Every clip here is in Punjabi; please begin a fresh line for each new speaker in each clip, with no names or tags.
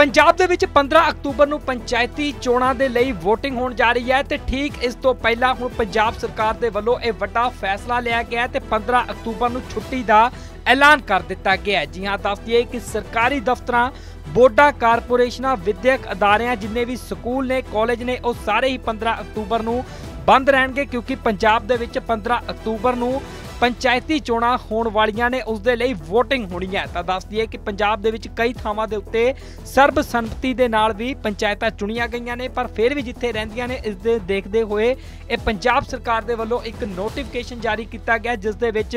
ਪੰਜਾਬ ਦੇ ਵਿੱਚ 15 ਅਕਤੂਬਰ ਨੂੰ ਪੰਚਾਇਤੀ ਚੋਣਾਂ ਦੇ ਲਈ VOTING ਹੋਣ ਜਾ ਰਹੀ ਹੈ ਤੇ ਠੀਕ ਇਸ ਤੋਂ ਪਹਿਲਾਂ ਹੁਣ ਪੰਜਾਬ ਸਰਕਾਰ ਦੇ ਵੱਲੋਂ ਇਹ ਵੱਡਾ ਫੈਸਲਾ ਲਿਆ ਗਿਆ ਹੈ ਤੇ 15 ਅਕਤੂਬਰ ਨੂੰ ਛੁੱਟੀ ਦਾ ਐਲਾਨ ਕਰ ਦਿੱਤਾ ਗਿਆ ਜੀ ਹਾਂ, ਦੱਸ ਦਈਏ ਕਿ ਸਰਕਾਰੀ ਦਫ਼ਤਰਾਂ, ਬੋਰਡਾਂ, ਕਾਰਪੋਰੇਸ਼ਨਾਂ, ਵਿਦਿਅਕ ਅਦਾਰਿਆਂ ਜਿੰਨੇ ਵੀ ਸਕੂਲ ਨੇ, ਕਾਲਜ ਨੇ, ਉਹ ਸਾਰੇ ਹੀ 15 ਅਕਤੂਬਰ ਨੂੰ ਬੰਦ ਰਹਿਣਗੇ ਕਿਉਂਕਿ ਪੰਜਾਬ ਦੇ ਵਿੱਚ 15 ਅਕਤੂਬਰ ਨੂੰ ਪੰਚਾਇਤੀ ਚੋਣਾਂ ਹੋਣ ਵਾਲੀਆਂ ਨੇ, ਉਸ ਦੇ ਲਈ VOTING ਹੋਣੀ ਹੈ। ਤਾਂ ਦੱਸ ਦਈਏ ਕਿ ਪੰਜਾਬ ਦੇ ਵਿੱਚ ਕਈ ਥਾਵਾਂ ਦੇ ਉੱਤੇ ਸਰਬਸੰਮਤੀ ਦੇ ਨਾਲ ਵੀ ਪੰਚਾਇਤਾਂ ਚੁਣੀਆਂ ਗਈਆਂ ਨੇ, ਪਰ ਫਿਰ ਵੀ ਜਿੱਥੇ ਰਹਿੰਦੀਆਂ ਨੇ, ਇਸ ਦੇ ਦੇਖਦੇ ਹੋਏ ਇਹ ਪੰਜਾਬ ਸਰਕਾਰ ਦੇ ਵੱਲੋਂ ਇੱਕ ਨੋਟੀਫਿਕੇਸ਼ਨ ਜਾਰੀ ਕੀਤਾ ਗਿਆ, ਜਿਸ ਦੇ ਵਿੱਚ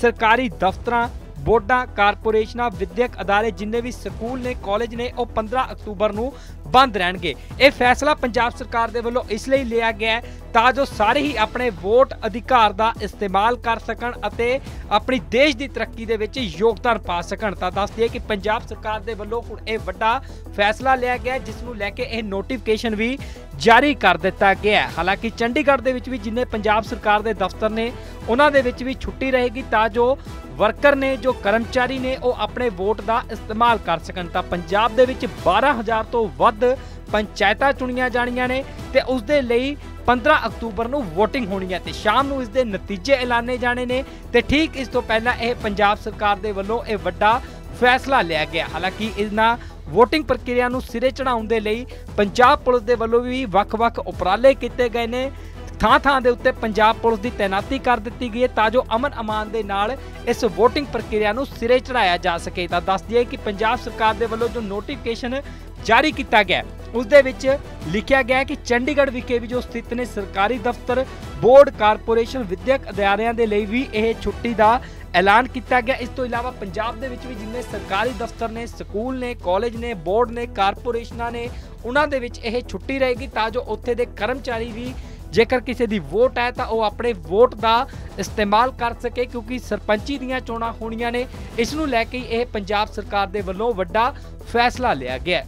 ਸਰਕਾਰੀ ਦਫ਼ਤਰਾਂ ਬੋਰਡਾਂ, ਕਾਰਪੋਰੇਸ਼ਨਾਂ, ਵਿਦਿਅਕ ਅਦਾਰੇ ਜਿੰਨੇ ਵੀ ਸਕੂਲ ਨੇ, ਕਾਲਜ ਨੇ, ਉਹ 15 ਅਕਤੂਬਰ ਨੂੰ ਬੰਦ ਰਹਿਣਗੇ। ਇਹ ਫੈਸਲਾ ਪੰਜਾਬ ਸਰਕਾਰ ਦੇ ਵੱਲੋਂ ਇਸ ਲਈ ਲਿਆ ਗਿਆ ਤਾਂ ਜੋ ਸਾਰੇ ਹੀ ਆਪਣੇ ਵੋਟ ਅਧਿਕਾਰ ਦਾ ਇਸਤੇਮਾਲ ਕਰ ਸਕਣ ਅਤੇ ਆਪਣੀ ਦੇਸ਼ ਦੀ ਤਰੱਕੀ ਦੇ ਵਿੱਚ ਯੋਗਦਾਨ ਪਾ ਸਕਣ। ਤਾਂ ਦੱਸ ਦਈਏ ਕਿ ਪੰਜਾਬ ਸਰਕਾਰ ਦੇ ਵੱਲੋਂ ਹੁਣ ਇਹ ਵੱਡਾ ਫੈਸਲਾ ਲਿਆ ਗਿਆ ਜਿਸ ਨੂੰ ਲੈ ਕੇ ਇਹ ਨੋਟੀਫਿਕੇਸ਼ਨ ਵੀ ਜਾਰੀ ਕਰ ਦਿੱਤਾ ਗਿਆ ਹਾਲਾਂਕਿ ਚੰਡੀਗੜ੍ਹ ਦੇ ਵਿੱਚ ਵੀ ਜਿੰਨੇ ਪੰਜਾਬ ਸਰਕਾਰ ਦੇ ਦਫ਼ਤਰ ਨੇ, ਉਹਨਾਂ ਦੇ ਵਿੱਚ ਵੀ ਛੁੱਟੀ ਰਹੇਗੀ ਤਾਂ ਜੋ ਵਰਕਰ ਨੇ, ਜੋ ਕਰਮਚਾਰੀ ਨੇ ਉਹ ਆਪਣੇ ਵੋਟ ਦਾ ਇਸਤੇਮਾਲ ਕਰ ਸਕਣ, ਤਾਂ ਪੰਜਾਬ ਦੇ ਵਿੱਚ 12000 ਤੋਂ ਵੱਧ ਪੰਚਾਇਤਾਂ ਚੁਣੀਆਂ ਜਾਣੀਆਂ ਨੇ ਤੇ ਉਸ ਦੇ ਲਈ 15 ਅਕਤੂਬਰ ਨੂੰ VOTING ਹੋਣੀ ਹੈ ਤੇ ਸ਼ਾਮ ਨੂੰ ਇਸ ਦੇ ਨਤੀਜੇ ਐਲਾਨੇ ਜਾਣੇ ਨੇ ਤੇ ਠੀਕ ਇਸ ਤੋਂ ਪਹਿਲਾਂ ਇਹ ਪੰਜਾਬ ਸਰਕਾਰ ਦੇ ਵੱਲੋਂ ਇਹ ਵੱਡਾ ਫੈਸਲਾ ਲਿਆ ਗਿਆ। ਹਾਲਾਂਕਿ ਇਹਨਾਂ VOTING ਪ੍ਰਕਿਰਿਆ ਨੂੰ ਸਿਰੇ ਚੜਾਉਣ ਦੇ ਲਈ ਪੰਜਾਬ ਪੁਲਿਸ ਦੇ ਵੱਲੋਂ ਵੀ ਵੱਖ-ਵੱਖ ਉਪਰਾਲੇ ਕੀਤੇ ਗਏ ਨੇ ਥਾਂ ਥਾਂ ਦੇ ਉੱਤੇ ਪੰਜਾਬ ਪੁਲਿਸ ਦੀ ਤੈਨਾਤੀ ਕਰ ਦਿੱਤੀ ਗਈ ਹੈ ਤਾਂ ਜੋ ਅਮਨ ਅਮਾਨ ਦੇ ਨਾਲ ਇਸ VOTING ਪ੍ਰਕਿਰਿਆ ਨੂੰ ਸਿਰੇ ਚੜਾਇਆ ਜਾ ਸਕੇ। ਤਾਂ ਦੱਸ ਦਈਏ ਕਿ ਪੰਜਾਬ ਸਰਕਾਰ ਦੇ ਵੱਲੋਂ ਜੋ ਨੋਟੀਫਿਕੇਸ਼ਨ ਜਾਰੀ ਕੀਤਾ ਗਿਆ ਹੈ, ਉਸ ਦੇ ਵਿੱਚ ਲਿਖਿਆ ਗਿਆ ਕਿ ਚੰਡੀਗੜ੍ਹ ਵਿਖੇ ਵੀ ਜੋ ਸਥਿਤ ਨੇ ਸਰਕਾਰੀ ਦਫ਼ਤਰ ਬੋਰਡ ਕਾਰਪੋਰੇਸ਼ਨ ਵਿਦਿਅਕ ਅਦਾਰਿਆਂ ਦੇ ਲਈ ਵੀ ਇਹ ਛੁੱਟੀ ਦਾ ਐਲਾਨ ਕੀਤਾ ਗਿਆ। ਇਸ ਤੋਂ ਇਲਾਵਾ ਪੰਜਾਬ ਦੇ ਵਿੱਚ ਵੀ ਜਿੰਨੇ ਸਰਕਾਰੀ ਦਫ਼ਤਰ ਨੇ ਸਕੂਲ ਨੇ ਕਾਲਜ ਨੇ ਬੋਰਡ ਨੇ ਕਾਰਪੋਰੇਸ਼ਨਾਂ ਨੇ ਉਹਨਾਂ ਦੇ ਵਿੱਚ ਇਹ ਛੁੱਟੀ ਰਹੇਗੀ ਤਾਂ ਜੋ ਉੱਥੇ ਦੇ ਕਰਮਚਾਰੀ ਵੀ ਜੇਕਰ ਕਿਸੇ ਦੀ ਵੋਟ ਹੈ ਤਾਂ ਉਹ ਆਪਣੇ ਵੋਟ ਦਾ ਇਸਤੇਮਾਲ ਕਰ ਸਕੇ, ਕਿਉਂਕਿ ਸਰਪੰਚੀ ਦੀਆਂ ਚੋਣਾਂ ਹੋਣੀਆਂ ਨੇ। ਇਸ ਨੂੰ ਲੈ ਕੇ ਇਹ ਪੰਜਾਬ ਸਰਕਾਰ ਦੇ ਵੱਲੋਂ ਵੱਡਾ ਫੈਸਲਾ ਲਿਆ ਗਿਆ ਹੈ।